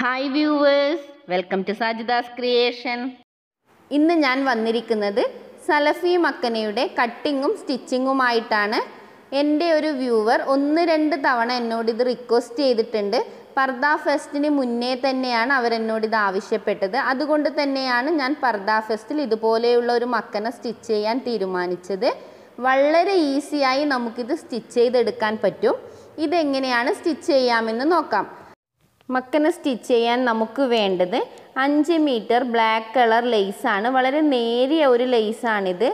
Hi viewers welcome to Sajida's creation ഇന്ന് ഞാൻ വന്നിരിക്കുന്നത് സലഫി മക്കനയുടെ കട്ടിങ്ങും സ്റ്റിച്ചിങ്ങുമായിട്ടാണ് എന്റെ ഒരു വ്യൂവർ ഒന്ന് രണ്ട് തവണ എന്നോട് ഇത് റിക്വസ്റ്റ് ചെയ്തിട്ടുണ്ട്. പർദ ഫെസ്റ്റിന് മുന്നേ തന്നെയാണ് അവരെന്നോട് ഇത് ആവശ്യപ്പെട്ടത്. അതുകൊണ്ട് തന്നെയാണ് ഞാൻ പർദ ഫെസ്റ്റിൽ ഇതുപോലെയുള്ള ഒരു മക്കനെ സ്റ്റിച്ച് ചെയ്യാൻ തീരുമാനിച്ചത്. വളരെ ഈസിയായി നമുക്കിത് സ്റ്റിച്ച് ചെയ്തെടുക്കാൻ പറ്റും. ഇതെങ്ങനെയാണ് സ്റ്റിച്ച് ചെയ്യാമെന്ന് നോക്കാം. മക്കനെ സ്റ്റിച്ച് ചെയ്യാൻ നമുക്ക് വേണ്ടത് അഞ്ച് മീറ്റർ ബ്ലാക്ക് കളർ ലെയ്സാണ് വളരെ നേരിയ ഒരു ലെയ്സാണിത്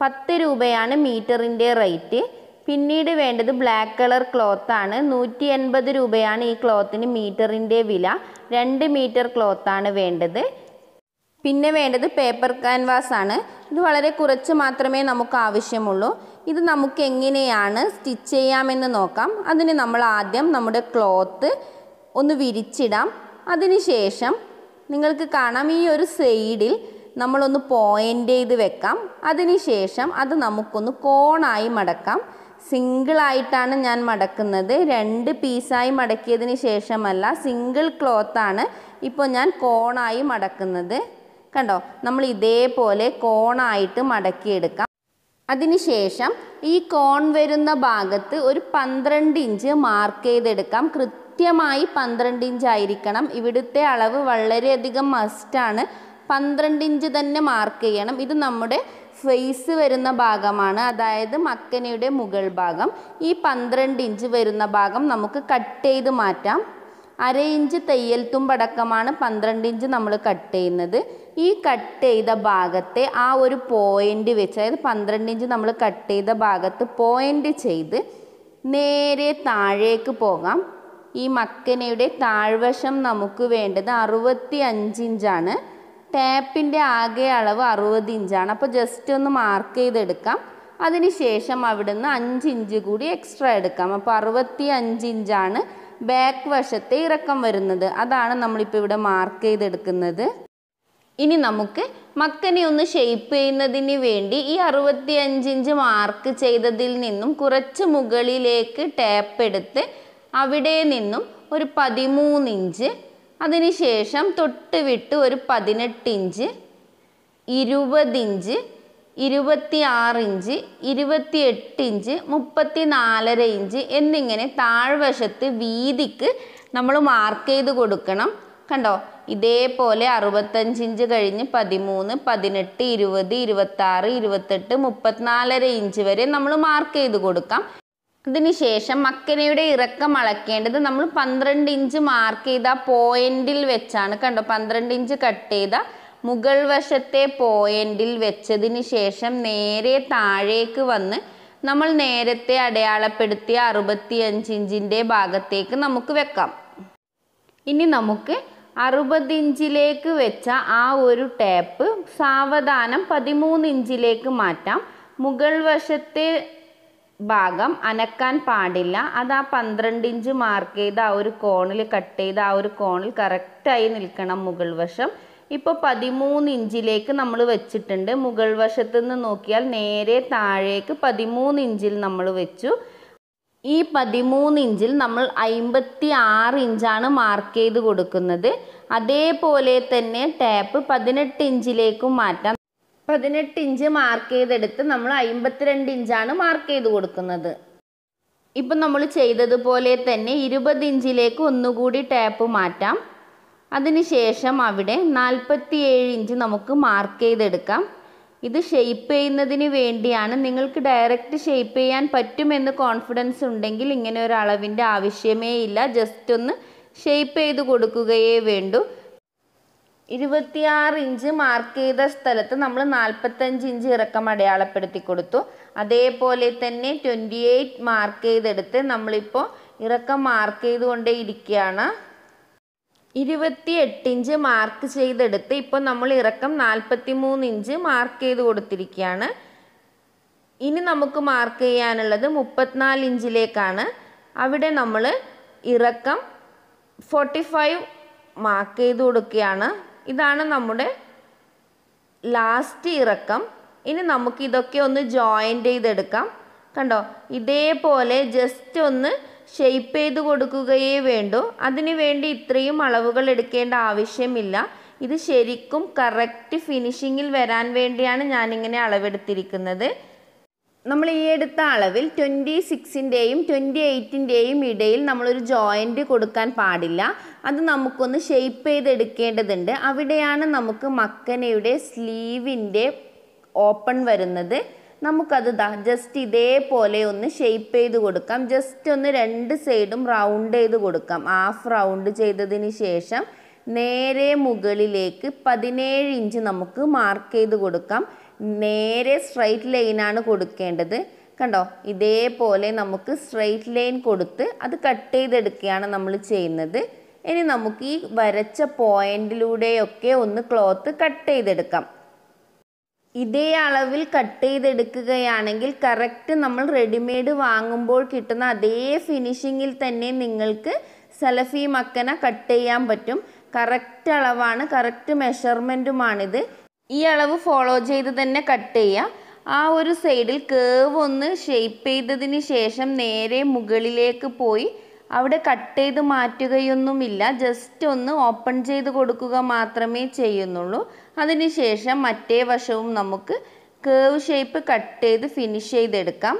പത്ത് രൂപയാണ് മീറ്ററിന്റെ റേറ്റ് പിന്നീട് വേണ്ടത് ബ്ലാക്ക് കളർ ക്ലോത്താണ് നൂറ്റി എൺപത് രൂപയാണ് ഈ ക്ലോത്തിന് മീറ്ററിന്റെ വില. രണ്ട് മീറ്റർ ക്ലോത്താണ് വേണ്ടത്. പിന്നെ വേണ്ടത് പേപ്പർ ക്യാൻവാസ് ആണ്. ഇത് വളരെ കുറച്ച് മാത്രമേ നമുക്ക് ആവശ്യമുള്ളൂ. ഇത് നമുക്ക് എങ്ങനെയാണ് സ്റ്റിച്ച് ചെയ്യാമെന്ന് നോക്കാം. അതിന് നമ്മൾ ആദ്യം നമ്മുടെ ക്ലോത്ത് ഒന്ന് വിരിച്ചിടാം. അതിനുശേഷം നിങ്ങൾക്ക് കാണാം ഈ ഒരു സൈഡിൽ നമ്മളൊന്ന് പോയിന്റ് ചെയ്ത് വെക്കാം. അതിനുശേഷം അത് നമുക്കൊന്ന് കോണായി മടക്കാം. സിംഗിളായിട്ടാണ് ഞാൻ മടക്കുന്നത്. രണ്ട് പീസായി മടക്കിയതിന് ശേഷമല്ല സിംഗിൾ ക്ലോത്താണ് ഇപ്പോൾ ഞാൻ കോണായി മടക്കുന്നത്. കണ്ടോ? നമ്മൾ ഇതേപോലെ കോണായിട്ട് മടക്കിയെടുക്കാം. അതിനുശേഷം ഈ കോൺ വരുന്ന ഭാഗത്ത് ഒരു പന്ത്രണ്ട് ഇഞ്ച് മാർക്ക് ചെയ്തെടുക്കാം. കൃത്യമായി പന്ത്രണ്ട് ഇഞ്ച് ആയിരിക്കണം. ഇവിടുത്തെ അളവ് വളരെയധികം മസ്റ്റാണ് പന്ത്രണ്ട് ഇഞ്ച് തന്നെ മാർക്ക് ചെയ്യണം. ഇത് നമ്മുടെ ഫേസ് വരുന്ന ഭാഗമാണ്. അതായത് മക്കനയുടെ മുകൾ ഭാഗം. ഈ പന്ത്രണ്ട് ഇഞ്ച് വരുന്ന ഭാഗം നമുക്ക് കട്ട് ചെയ്ത് മാറ്റാം. അര ഇഞ്ച് തയ്യൽ തുമ്പടക്കമാണ് പന്ത്രണ്ട് ഇഞ്ച് നമ്മൾ കട്ട് ചെയ്യുന്നത്. ഈ കട്ട് ചെയ്ത ഭാഗത്തെ ആ ഒരു പോയിന്റ് വെച്ച് അതായത് പന്ത്രണ്ട് ഇഞ്ച് നമ്മൾ കട്ട് ചെയ്ത ഭാഗത്ത് പോയിന്റ് ചെയ്ത് നേരെ താഴേക്ക് പോകാം. ഈ മക്കനയുടെ താഴ്വശം നമുക്ക് വേണ്ടത് അറുപത്തി അഞ്ച് ഇഞ്ചാണ് ടാപ്പിന്റെ ആകെ അളവ് അറുപത് ഇഞ്ചാണ് അപ്പോൾ ജസ്റ്റ് ഒന്ന് മാർക്ക് ചെയ്തെടുക്കാം. അവിടെ നിന്ന് അഞ്ച് ഇഞ്ച് കൂടി എക്സ്ട്രാ എടുക്കാം. അപ്പോൾ അറുപത്തി അഞ്ച് ഇഞ്ചാണ് ബാക്ക് വശത്തെ ഇറക്കം വരുന്നത്. അതാണ് നമ്മളിപ്പോൾ ഇവിടെ മാർക്ക് ചെയ്തെടുക്കുന്നത്. ഇനി നമുക്ക് മക്കനെ ഒന്ന് ഷെയ്പ്പ് ചെയ്യുന്നതിന് വേണ്ടി ഈ അറുപത്തി അഞ്ച് ഇഞ്ച് മാർക്ക് ചെയ്തതിൽ നിന്നും കുറച്ച് മുകളിലേക്ക് ടാപ്പ് എടുത്ത് അവിടെ നിന്നും ഒരു പതിമൂന്ന് ഇഞ്ച് അതിനുശേഷം തൊട്ട് വിട്ട് ഒരു പതിനെട്ട് ഇഞ്ച് ഇരുപത് ഇഞ്ച് ഇരുപത്തി ആറ് ഇഞ്ച് ഇരുപത്തി എട്ട് ഇഞ്ച് മുപ്പത്തി നാലര ഇഞ്ച് എന്നിങ്ങനെ താഴ്വശത്ത് വീതിക്ക് നമ്മൾ മാർക്ക് ചെയ്ത് കൊടുക്കണം. കണ്ടോ? ഇതേപോലെ അറുപത്തഞ്ച് ഇഞ്ച് കഴിഞ്ഞ് പതിമൂന്ന് പതിനെട്ട് ഇരുപത് ഇരുപത്താറ് ഇരുപത്തെട്ട് മുപ്പത്തിനാലര ഇഞ്ച് വരെ നമ്മൾ മാർക്ക് ചെയ്ത് കൊടുക്കാം. അതിനുശേഷം മക്കനയുടെ ഇറക്കം അളക്കേണ്ടത് നമ്മൾ പന്ത്രണ്ട് ഇഞ്ച് മാർക്ക് ചെയ്ത പോയിന്റിൽ വെച്ചാണ്. കണ്ടോ? പന്ത്രണ്ട് ഇഞ്ച് കട്ട് ചെയ്ത മുകൾ വശത്തെ പോയിന്റിൽ വെച്ചതിന് ശേഷം നേരെ താഴേക്ക് വന്ന് നമ്മൾ നേരത്തെ അടയാളപ്പെടുത്തിയ അറുപത്തി അഞ്ച് ഇഞ്ചിന്റെ ഭാഗത്തേക്ക് നമുക്ക് വെക്കാം. ഇനി നമുക്ക് അറുപത് ഇഞ്ചിലേക്ക് വെച്ച ആ ഒരു ടേപ്പ് സാവധാനം പതിമൂന്ന് ഇഞ്ചിലേക്ക് മാറ്റാം. മുകൾ വശത്തെ ഭാഗം അനക്കാൻ പാടില്ല. അത് ആ പന്ത്രണ്ട് ഇഞ്ച് മാർക്ക് ചെയ്ത് ആ ഒരു കോണിൽ കട്ട് ചെയ്ത് ആ ഒരു കോണിൽ കറക്റ്റായി നിൽക്കണം മുകൾ വശം. ഇപ്പോൾ പതിമൂന്ന് ഇഞ്ചിലേക്ക് നമ്മൾ വെച്ചിട്ടുണ്ട്. മുകൾ വശത്തു നിന്ന് നോക്കിയാൽ നേരെ താഴേക്ക് പതിമൂന്ന് ഇഞ്ചിൽ നമ്മൾ വെച്ചു. ഈ പതിമൂന്ന് ഇഞ്ചിൽ നമ്മൾ അമ്പത്തി ആറ് ഇഞ്ചാണ് മാർക്ക് ചെയ്ത് കൊടുക്കുന്നത്. അതേപോലെ തന്നെ ടാപ്പ് പതിനെട്ട് ഇഞ്ചിലേക്കും മാറ്റാം. പതിനെട്ട് ഇഞ്ച് മാർക്ക് ചെയ്തെടുത്ത് നമ്മൾ അമ്പത്തിരണ്ട് ഇഞ്ചാണ് മാർക്ക് ചെയ്ത് കൊടുക്കുന്നത്. ഇപ്പം നമ്മൾ ചെയ്തതുപോലെ തന്നെ ഇരുപത് ഇഞ്ചിലേക്ക് ഒന്നുകൂടി ടാപ്പ് മാറ്റാം. അതിനുശേഷം അവിടെ നാൽപ്പത്തി ഏഴ് ഇഞ്ച് നമുക്ക് മാർക്ക് ചെയ്തെടുക്കാം. ഇത് ഷെയ്പ്പ് ചെയ്യുന്നതിന് വേണ്ടിയാണ് നിങ്ങൾക്ക് ഡയറക്റ്റ് ഷെയ്പ്പ് ചെയ്യാൻ പറ്റുമെന്ന് കോൺഫിഡൻസ് ഉണ്ടെങ്കിൽ ഇങ്ങനെ ഒരു അളവിന്റെ ആവശ്യമേ ഇല്ല. ജസ്റ്റ് ഒന്ന് ഷെയ്പ്പ് ചെയ്ത് കൊടുക്കുകയേ വേണ്ടൂ. ഇരുപത്തിയാറ് ഇഞ്ച് മാർക്ക് ചെയ്ത സ്ഥലത്ത് നമ്മൾ നാൽപ്പത്തഞ്ച് ഇഞ്ച് ഇറക്കം അടയാളപ്പെടുത്തി കൊടുത്തു. അതേപോലെ തന്നെ ട്വന്റി എയ്റ്റ് മാർക്ക് ചെയ്തെടുത്ത് നമ്മളിപ്പോൾ ഇറക്കം മാർക്ക് ചെയ്തുകൊണ്ടേ ഇരിക്കുകയാണ്. ഇരുപത്തി എട്ട് ഇഞ്ച് മാർക്ക് ചെയ്തെടുത്ത് ഇപ്പോൾ നമ്മൾ ഇറക്കം നാൽപ്പത്തി മൂന്ന് ഇഞ്ച് മാർക്ക് ചെയ്ത് കൊടുത്തിരിക്കുകയാണ്. ഇനി നമുക്ക് മാർക്ക് ചെയ്യാനുള്ളത് മുപ്പത്തിനാല് ഇഞ്ചിലേക്കാണ്. അവിടെ നമ്മൾ ഇറക്കം ഫോർട്ടി ഫൈവ് മാർക്ക് ചെയ്ത് കൊടുക്കുകയാണ്. ഇതാണ് നമ്മുടെ ലാസ്റ്റ് ഇറക്കം. ഇനി നമുക്ക് ഇതൊക്കെ ഒന്ന് ജോയിന്റ് ചെയ്തെടുക്കാം. കണ്ടോ? ഇതേപോലെ ജസ്റ്റ് ഒന്ന് ഷെയ്പ്പ് ചെയ്ത് കൊടുക്കുകയേ വേണ്ടൂ. അതിന് വേണ്ടി ഇത്രയും അളവുകൾ എടുക്കേണ്ട ആവശ്യമില്ല. ഇത് ശരിക്കും കറക്റ്റ് ഫിനിഷിങ്ങിൽ വരാൻ വേണ്ടിയാണ് ഞാനിങ്ങനെ അളവെടുത്തിരിക്കുന്നത്. നമ്മൾ ഈ എടുത്ത അളവിൽ ട്വന്റി സിക്സിന്റെയും ട്വന്റി എയ്റ്റിന്റെയും ഇടയിൽ നമ്മളൊരു ജോയിന്റ് കൊടുക്കാൻ പാടില്ല. അത് നമുക്കൊന്ന് ഷെയ്പ്പ് ചെയ്തെടുക്കേണ്ടതുണ്ട്. അവിടെയാണ് നമുക്ക് മക്കനയുടെ സ്ലീവിന്റെ ഓപ്പൺ വരുന്നത്. നമുക്കത് ജസ്റ്റ് ഇതേപോലെ ഒന്ന് ഷെയ്പ്പ് ചെയ്ത് കൊടുക്കാം. ജസ്റ്റ് ഒന്ന് രണ്ട് സൈഡും റൗണ്ട് ചെയ്ത് കൊടുക്കാം. ഹാഫ് റൗണ്ട് ചെയ്തതിന് ശേഷം നേരെ മുകളിലേക്ക് പതിനേഴ് ഇഞ്ച് നമുക്ക് മാർക്ക് ചെയ്ത് കൊടുക്കാം. നേരെ സ്ട്രൈറ്റ് ലൈനാണ് കൊടുക്കേണ്ടത്. കണ്ടോ? ഇതേപോലെ നമുക്ക് സ്ട്രൈറ്റ് ലൈൻ കൊടുത്ത് അത് കട്ട് ചെയ്തെടുക്കുകയാണ് നമ്മൾ ചെയ്യുന്നത്. ഇനി നമുക്ക് ഈ വരച്ച പോയിന്റിലൂടെയൊക്കെ ഒന്ന് ക്ലോത്ത് കട്ട് ചെയ്തെടുക്കാം. ഇതേ അളവിൽ കട്ട് ചെയ്തെടുക്കുകയാണെങ്കിൽ കറക്റ്റ് നമ്മൾ റെഡിമെയ്ഡ് വാങ്ങുമ്പോൾ കിട്ടുന്ന അതേ ഫിനിഷിങ്ങിൽ തന്നെ നിങ്ങൾക്ക് സലഫി മക്കന കട്ട് ചെയ്യാൻ പറ്റും. കറക്റ്റ് അളവാണ് കറക്റ്റ് മെഷർമെന്റുമാണിത് ഈ അളവ് ഫോളോ ചെയ്ത് തന്നെ കട്ട് ചെയ്യുക ആ ഒരു സൈഡിൽ കേവ് ഒന്ന് ഷെയ്പ്പ് ചെയ്തതിന് ശേഷം നേരെ മുകളിലേക്ക് പോയി. അവിടെ കട്ട് ചെയ്ത് മാറ്റുകയൊന്നുമില്ല. ജസ്റ്റ് ഒന്ന് ഓപ്പൺ ചെയ്ത് കൊടുക്കുക മാത്രമേ ചെയ്യുന്നുള്ളൂ. അതിനുശേഷം മറ്റേ വശവും നമുക്ക് കേവ് ഷേപ്പ് കട്ട് ചെയ്ത് ഫിനിഷ് ചെയ്തെടുക്കാം.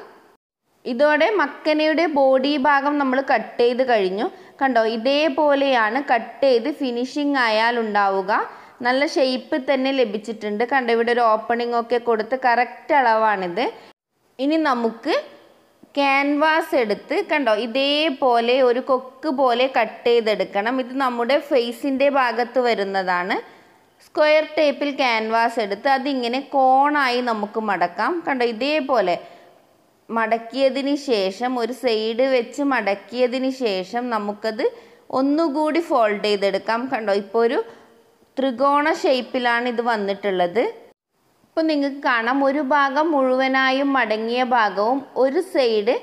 ഇതോടെ മക്കനയുടെ ബോഡി ഭാഗം നമ്മൾ കട്ട് ചെയ്ത് കഴിഞ്ഞു. കണ്ടോ? ഇതേപോലെയാണ് കട്ട് ചെയ്ത് ഫിനിഷിംഗ് ആയാൽ ഉണ്ടാവുക. നല്ല ഷേപ്പ് തന്നെ ലഭിച്ചിട്ടുണ്ട്. കണ്ട ഇവിടെ ഒരു ഓപ്പണിംഗ് ഒക്കെ കൊടുത്ത് കറക്റ്റ് അളവാണിത്. ഇനി നമുക്ക് ക്യാൻവാസ് എടുത്ത് കണ്ടോ ഇതേപോലെ ഒരു കൊക്ക് പോലെ കട്ട് ചെയ്തെടുക്കണം. ഇത് നമ്മുടെ ഫേസിന്റെ ഭാഗത്ത് വരുന്നതാണ്. സ്ക്വയർ ടേപ്പിൽ ക്യാൻവാസ് എടുത്ത് അതിങ്ങനെ കോണായി നമുക്ക് മടക്കാം. കണ്ടോ ഇതേപോലെ മടക്കിയതിന് ശേഷം ഒരു സൈഡ് വെച്ച് മടക്കിയതിന് ശേഷം നമുക്കത് ഒന്നുകൂടി ഫോൾഡ് ചെയ്തെടുക്കാം. കണ്ടോ ഇപ്പോൾ ഒരു ത്രികോണ ഷേപ്പിലാണ് ഇത് വന്നിട്ടുള്ളത്. ഇപ്പോൾ നിങ്ങൾക്ക് കാണാം ഒരു ഭാഗം മുഴുവനായും മടങ്ങിയ ഭാഗവും ഒരു സൈഡ്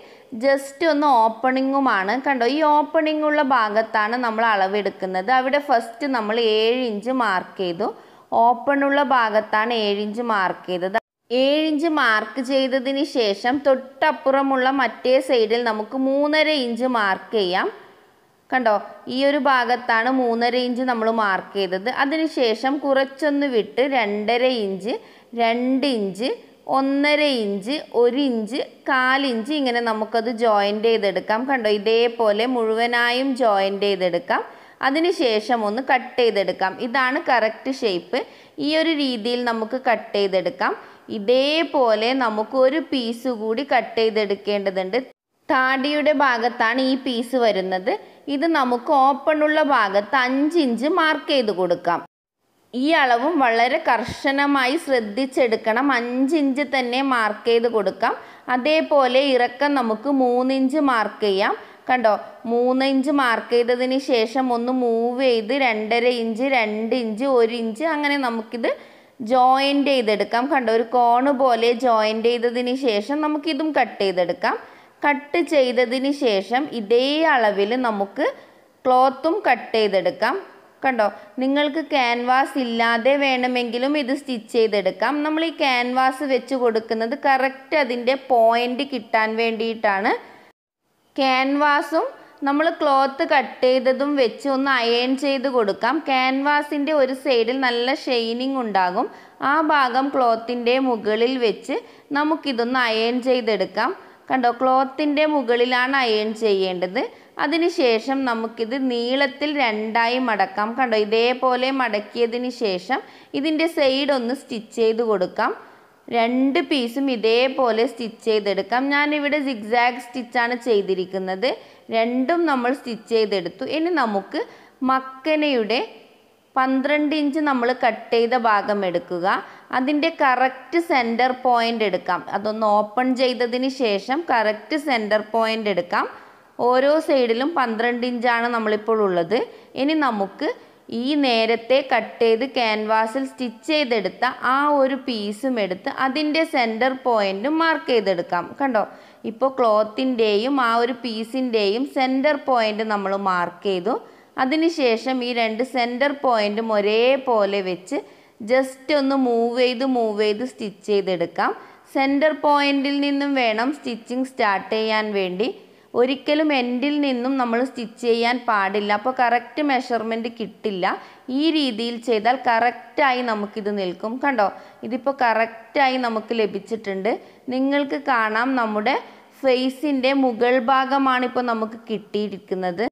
ജസ്റ്റ് ഒന്ന് ഓപ്പണിങ്ങുമാണ് കണ്ടോ ഈ ഓപ്പണിംഗ് ഉള്ള ഭാഗത്താണ് നമ്മൾ അളവെടുക്കുന്നത്. അവിടെ ഫസ്റ്റ് നമ്മൾ ഏഴ് ഇഞ്ച് മാർക്ക് ചെയ്തു. ഓപ്പൺ ഉള്ള ഭാഗത്താണ് ഏഴ് ഇഞ്ച് മാർക്ക് ചെയ്തത്. ഏഴ് ഇഞ്ച് മാർക്ക് ചെയ്തതിന് ശേഷം തൊട്ടപ്പുറമുള്ള മറ്റേ സൈഡിൽ നമുക്ക് മൂന്നര ഇഞ്ച് മാർക്ക് ചെയ്യാം. കണ്ടോ ഈ ഒരു ഭാഗത്താണ് മൂന്നര ഇഞ്ച് നമ്മൾ മാർക്ക് ചെയ്തത്. അതിനുശേഷം കുറച്ചൊന്ന് വിട്ട് രണ്ടര ഇഞ്ച് രണ്ട് ഇഞ്ച് ഒന്നര ഇഞ്ച് ഒരു ഇഞ്ച് കാലിഞ്ച് ഇങ്ങനെ നമുക്കത് ജോയിന്റ് ചെയ്തെടുക്കാം. കണ്ടോ ഇതേപോലെ മുഴുവനായും ജോയിന്റ് ചെയ്തെടുക്കാം. അതിനുശേഷം ഒന്ന് കട്ട് ചെയ്തെടുക്കാം. ഇതാണ് കറക്റ്റ് ഷേപ്പ് ഈ ഒരു രീതിയിൽ നമുക്ക് കട്ട് ചെയ്തെടുക്കാം. ഇതേപോലെ നമുക്ക് ഒരു പീസ് കൂടി കട്ട് ചെയ്തെടുക്കേണ്ടതുണ്ട്. താടിയുടെ ഭാഗത്താണ് ഈ പീസ് വരുന്നത്. ഇത് നമുക്ക് ഓപ്പണുള്ള ഭാഗത്ത് അഞ്ച് ഇഞ്ച് മാർക്ക് ചെയ്ത് കൊടുക്കാം. ഈ അളവും വളരെ കർശനമായി ശ്രദ്ധിച്ചെടുക്കണം. അഞ്ച് ഇഞ്ച് തന്നെ മാർക്ക് ചെയ്ത് കൊടുക്കാം. അതേപോലെ ഇറക്കം നമുക്ക് മൂന്ന് ഇഞ്ച് മാർക്ക് ചെയ്യാം. കണ്ടോ? മൂന്ന് ഇഞ്ച് മാർക്ക് ചെയ്തതിന് ശേഷം ഒന്ന് മൂവ് ചെയ്ത് രണ്ടര ഇഞ്ച് രണ്ട് ഇഞ്ച് ഒരു ഇഞ്ച് അങ്ങനെ നമുക്കിത് ജോയിന്റ് ചെയ്തെടുക്കാം. കണ്ടോ? ഒരു കോണ് പോലെ ജോയിന്റ് ചെയ്തതിന് ശേഷം നമുക്കിതും കട്ട് ചെയ്തെടുക്കാം. കട്ട് ചെയ്തതിന് ശേഷം ഇതേ അളവിൽ നമുക്ക് ക്ലോത്തും കട്ട് ചെയ്തെടുക്കാം. കണ്ടോ? നിങ്ങൾക്ക് ക്യാൻവാസ് ഇല്ലാതെ വേണമെങ്കിലും ഇത് സ്റ്റിച്ച് ചെയ്തെടുക്കാം. നമ്മൾ ഈ ക്യാൻവാസ് വെച്ച് കൊടുക്കുന്നത് കറക്റ്റ് അതിന്റെ പോയിന്റ് കിട്ടാൻ വേണ്ടിയിട്ടാണ്. ക്യാൻവാസും നമ്മൾ ക്ലോത്ത് കട്ട് ചെയ്തതും വെച്ച് ഒന്ന് അയൺ ചെയ്ത് കൊടുക്കാം. ക്യാൻവാസിന്റെ ഒരു സൈഡിൽ നല്ല ഷെയ്നിങ് ഉണ്ടാകും. ആ ഭാഗം ക്ലോത്തിന്റെ മുകളിൽ വെച്ച് നമുക്കിതൊന്ന് അയൺ ചെയ്തെടുക്കാം. കണ്ടോ ക്ലോത്തിന്റെ മുകളിലാണ് അയൺ ചെയ്യേണ്ടത്. അതിനുശേഷം നമുക്കിത് നീളത്തിൽ രണ്ടായി മടക്കാം. കണ്ടോ ഇതേപോലെ മടക്കിയതിന് ശേഷം ഇതിന്റെ സൈഡ് ഒന്ന് സ്റ്റിച്ച് ചെയ്ത് കൊടുക്കാം. രണ്ട് പീസും ഇതേപോലെ സ്റ്റിച്ച് ചെയ്തെടുക്കാം. ഞാനിവിടെ സിഗ്സാഗ് സ്റ്റിച്ചാണ് ചെയ്തിരിക്കുന്നത്. രണ്ടും നമ്മൾ സ്റ്റിച്ച് ചെയ്തെടുത്തു. ഇനി നമുക്ക് മക്കനയുടെ പന്ത്രണ്ട് ഇഞ്ച് നമ്മൾ കട്ട് ചെയ്ത ഭാഗം എടുക്കുക. അതിന്റെ കറക്റ്റ് സെന്റർ പോയിന്റ് എടുക്കാം. അതൊന്ന് ഓപ്പൺ ചെയ്തതിന് ശേഷം കറക്റ്റ് സെന്റർ പോയിന്റ് എടുക്കാം. ഓരോ സൈഡിലും പന്ത്രണ്ട് ഇഞ്ചാണ് നമ്മളിപ്പോൾ ഉള്ളത്. ഇനി നമുക്ക് ഈ നേരത്തെ കട്ട് ചെയ്ത് ക്യാൻവാസിൽ സ്റ്റിച്ച് ചെയ്തെടുത്ത ആ ഒരു പീസും എടുത്ത് അതിന്റെ സെന്റർ പോയിന്റും മാർക്ക് ചെയ്തെടുക്കാം. കണ്ടോ? ഇപ്പോൾ ക്ലോത്തിന്റെയും ആ ഒരു പീസിന്റെയും സെന്റർ പോയിന്റ് നമ്മൾ മാർക്ക് ചെയ്തു. അതിനുശേഷം ഈ രണ്ട് സെന്റർ പോയിന്റും ഒരേപോലെ വെച്ച് ജസ്റ്റ് ഒന്ന് മൂവ് ചെയ്ത് മൂവ് ചെയ്ത് സ്റ്റിച്ച് ചെയ്തെടുക്കാം. സെന്റർ പോയിന്റിൽ നിന്നും വേണം സ്റ്റിച്ചിങ് സ്റ്റാർട്ട് ചെയ്യാൻ വേണ്ടി. ഒരിക്കലും എൻഡിൽ നിന്നും നമ്മൾ സ്റ്റിച്ച് ചെയ്യാൻ പാടില്ല. അപ്പോൾ കറക്റ്റ് മെഷർമെന്റ് കിട്ടില്ല. ഈ രീതിയിൽ ചെയ്താൽ കറക്റ്റായി നമുക്കിത് നിൽക്കും. കണ്ടോ? ഇതിപ്പോൾ കറക്റ്റായി നമുക്ക് ലഭിച്ചിട്ടുണ്ട്. നിങ്ങൾക്ക് കാണാം നമ്മുടെ ഫേസിന്റെ മുകൾ ഭാഗമാണ് ഇപ്പോൾ നമുക്ക് കിട്ടിയിരിക്കുന്നത്.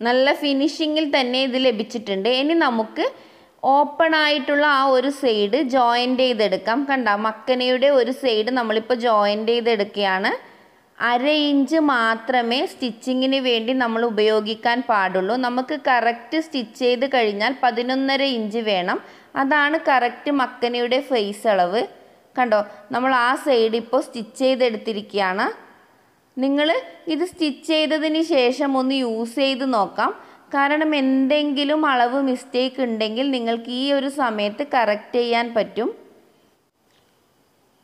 നല്ല ഫിനിഷിങ്ങിൽ തന്നെ ഇത് ലഭിച്ചിട്ടുണ്ട്. ഇനി നമുക്ക് ഓപ്പൺ ആയിട്ടുള്ള ആ ഒരു സൈഡ് ജോയിന്റ് ചെയ്തെടുക്കാം. കണ്ട? മക്കനയുടെ ഒരു സൈഡ് നമ്മളിപ്പോൾ ജോയിന്റ് ചെയ്തെടുക്കുകയാണ്. അര ഇഞ്ച് മാത്രമേ സ്റ്റിച്ചിങ്ങിന് വേണ്ടി നമ്മൾ ഉപയോഗിക്കാൻ പാടുള്ളൂ. നമുക്ക് കറക്റ്റ് സ്റ്റിച്ച് ചെയ്ത് കഴിഞ്ഞാൽ പതിനൊന്നര ഇഞ്ച് വേണം. അതാണ് കറക്റ്റ് മക്കനയുടെ ഫേസ് അളവ്. കണ്ടോ? നമ്മൾ ആ സൈഡ് ഇപ്പോൾ സ്റ്റിച്ച് ചെയ്തെടുത്തിരിക്കുകയാണ്. നിങ്ങൾ ഇത് സ്റ്റിച്ച് ചെയ്തതിന് ശേഷം ഒന്ന് യൂസ് ചെയ്ത് നോക്കാം. കാരണം എന്തെങ്കിലും അളവ് മിസ്റ്റേക്ക് ഉണ്ടെങ്കിൽ നിങ്ങൾക്ക് ഈ ഒരു സമയത്ത് കറക്റ്റ് ചെയ്യാൻ പറ്റും.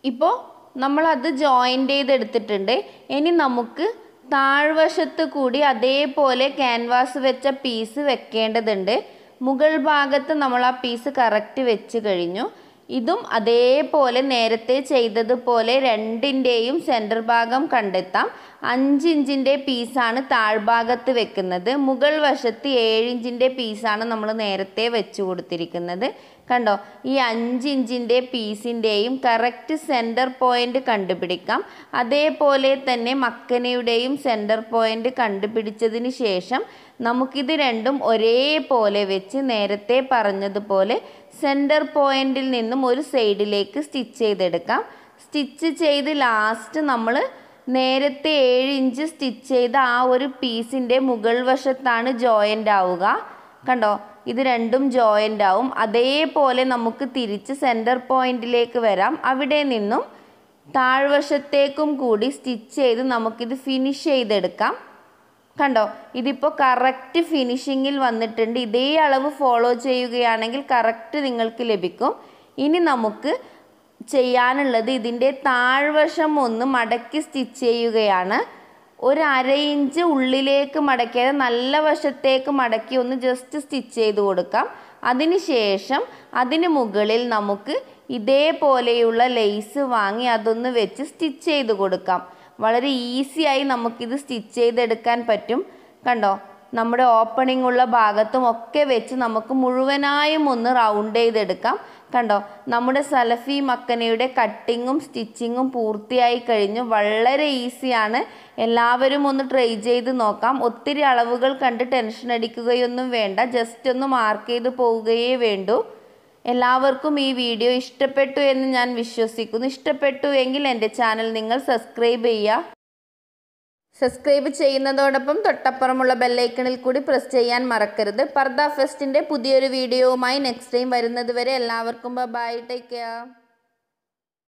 ഇപ്പോൾ നമ്മളത് ജോയിന്റ് ചെയ്തെടുത്തിട്ടുണ്ട്. ഇനി നമുക്ക് താഴ്വശത്ത് കൂടി അതേപോലെ ക്യാൻവാസ് വെച്ച പീസ് വെക്കേണ്ടതുണ്ട്. മുകൾ ഭാഗത്ത് നമ്മൾ ആ പീസ് കറക്റ്റ് വെച്ച് കഴിഞ്ഞു. ഇതും അതേപോലെ നേരത്തെ ചെയ്തതുപോലെ രണ്ടിന്റെയും സെന്റർ ഭാഗം കണ്ടെത്താം. അഞ്ച് ഇഞ്ചിന്റെ പീസാണ് താഴ്ഭാഗത്ത് വെക്കുന്നത്. മുകൾ വശത്ത് ഏഴിഞ്ചിന്റെ പീസാണ് നമ്മൾ നേരത്തെ വെച്ച് കൊടുത്തിരിക്കുന്നത്. കണ്ടോ? ഈ അഞ്ച് ഇഞ്ചിന്റെ പീസിന്റെയും കറക്റ്റ് സെന്റർ പോയിന്റ് കണ്ടുപിടിക്കാം. അതേപോലെ തന്നെ മക്കനയുടെയും സെന്റർ പോയിന്റ് കണ്ടുപിടിച്ചതിന് ശേഷം നമുക്കിത് രണ്ടും ഒരേപോലെ വെച്ച് നേരത്തെ പറഞ്ഞതുപോലെ സെന്റർ പോയിന്റിൽ നിന്നും ഒരു സൈഡിലേക്ക് സ്റ്റിച്ച് ചെയ്തെടുക്കാം. സ്റ്റിച്ച് ചെയ്ത് ലാസ്റ്റ് നമ്മൾ നേരത്തെ ഏഴ് ഇഞ്ച് സ്റ്റിച്ച് ചെയ്ത ആ ഒരു പീസിന്റെ മുകൾ വശത്താണ് ജോയിന്റ് ആവുക. കണ്ടോ? ഇത് രണ്ടും ജോയിന്റ് ആവും. അതേപോലെ നമുക്ക് തിരിച്ച് സെന്റർ പോയിന്റിലേക്ക് വരാം. അവിടെ നിന്നും താഴ്വശത്തേക്കും കൂടി സ്റ്റിച്ച് ചെയ്ത് നമുക്കിത് ഫിനിഷ് ചെയ്തെടുക്കാം. കണ്ടോ? ഇതിപ്പോൾ കറക്റ്റ് ഫിനിഷിങ്ങിൽ വന്നിട്ടുണ്ട്. ഇതേ അളവ് ഫോളോ ചെയ്യുകയാണെങ്കിൽ കറക്റ്റ് നിങ്ങൾക്ക് ലഭിക്കും. ഇനി നമുക്ക് ചെയ്യാനുള്ളത് ഇതിന്റെ താഴ്വശം ഒന്ന് മടക്കി സ്റ്റിച്ച് ചെയ്യുകയാണ്. ഒരു അര ഇഞ്ച് ഉള്ളിലേക്ക് മടക്കിയത് നല്ല വശത്തേക്ക് മടക്കി ഒന്ന് ജസ്റ്റ് സ്റ്റിച്ച് ചെയ്ത് കൊടുക്കാം. അതിനുശേഷം അതിന് മുകളിൽ നമുക്ക് ഇതേപോലെയുള്ള ലെയ്സ് വാങ്ങി അതൊന്ന് വെച്ച് സ്റ്റിച്ച് ചെയ്ത് കൊടുക്കാം. വളരെ ഈസിയായി നമുക്കിത് സ്റ്റിച്ച് ചെയ്തെടുക്കാൻ പറ്റും. കണ്ടോ? നമ്മുടെ ഓപ്പണിംഗ് ഉള്ള ഭാഗത്തും ഒക്കെ വെച്ച് നമുക്ക് മുഴുവനായും ഒന്ന് റൗണ്ട് ചെയ്തെടുക്കാം. കണ്ടോ നമ്മുടെ സലഫി മക്കനയുടെ കട്ടിങ്ങും സ്റ്റിച്ചിങ്ങും പൂർത്തിയായി കഴിഞ്ഞു. വളരെ ഈസിയാണ് എല്ലാവരും ഒന്ന് ട്രൈ ചെയ്ത് നോക്കാം. ഒത്തിരി അളവുകൾ കണ്ട് ടെൻഷൻ അടിക്കുകയൊന്നും വേണ്ട. ജസ്റ്റ് ഒന്ന് മാർക്ക് ചെയ്ത് പോവുകയേ വേണ്ടൂ. എല്ലാവർക്കും ഈ വീഡിയോ ഇഷ്ടപ്പെട്ടു എന്ന് ഞാൻ വിശ്വസിക്കുന്നു. ഇഷ്ടപ്പെട്ടു എങ്കിൽ എന്റെ ചാനൽ നിങ്ങൾ സബ്സ്ക്രൈബ് ചെയ്യുക. സബ്സ്ക്രൈബ് ചെയ്യുന്നതോടൊപ്പം തൊട്ടപ്പുറമുള്ള ബെല്ലൈക്കണിൽ കൂടി പ്രസ് ചെയ്യാൻ മറക്കരുത്. പർദ ഫെസ്റ്റിന്റെ പുതിയൊരു വീഡിയോവുമായി നെക്സ്റ്റ് ടൈം വരുന്നത് വരെ എല്ലാവർക്കും ബൈ ടേക്ക് കെയർ